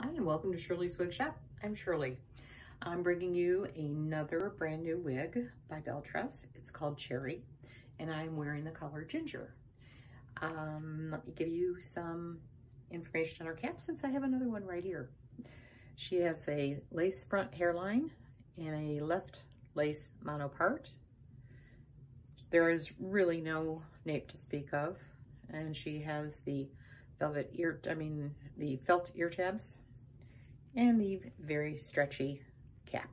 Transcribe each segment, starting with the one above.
Hi and welcome to Shirley's Wig Shoppe. I'm Shirley. I'm bringing you another brand new wig by Belletress. It's called Cherry and I'm wearing the color Ginger. Um, let me give you some information on her cap since I have another one right here. She has a lace front hairline and a left lace monopart. There is really no nape to speak of and she has the velvet ear, I mean, the felt ear tabs and the very stretchy cap.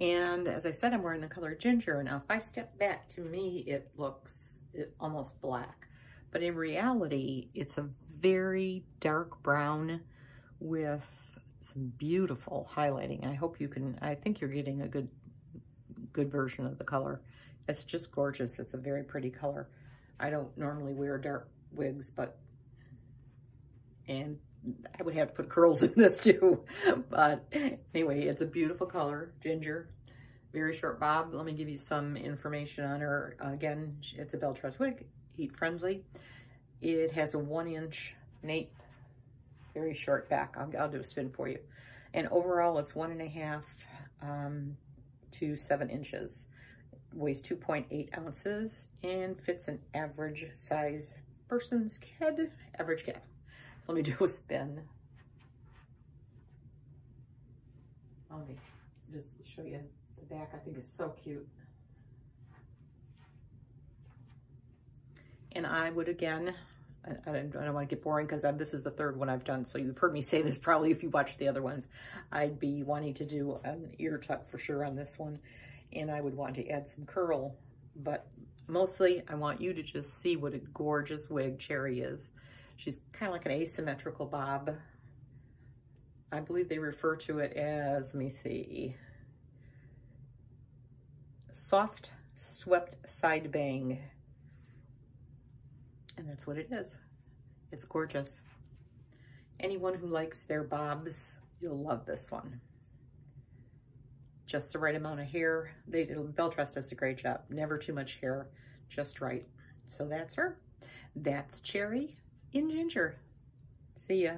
And as I said, I'm wearing the color ginger. Now, if I step back, to me, it looks it, almost black. But in reality, it's a very dark brown with some beautiful highlighting. I hope you can, I think you're getting a good, good version of the color. It's just gorgeous. It's a very pretty color. I don't normally wear dark wigs, but, and I would have to put curls in this too. But anyway, it's a beautiful color, ginger, very short bob. Let me give you some information on her. again, it's a Belletress wig, heat friendly. It has a one inch nape, very short back. I'll, I'll do a spin for you. And overall, it's one and a half um, to seven inches. Weighs 2.8 ounces and fits an average size person's head, average head. Let me do a spin. Let me just show you the back. I think it's so cute. And I would again, I, I don't, don't want to get boring because uh, this is the third one I've done. So you've heard me say this probably if you watched the other ones. I'd be wanting to do an ear tuck for sure on this one. And I would want to add some curl. But mostly I want you to just see what a gorgeous wig Cherry is. She's kind of like an asymmetrical bob. I believe they refer to it as, let me see, soft swept side bang. And that's what it is. It's gorgeous. Anyone who likes their bobs, you'll love this one. Just the right amount of hair. They Belletress does a great job. Never too much hair, just right. So that's her. That's Cherry in ginger. See ya.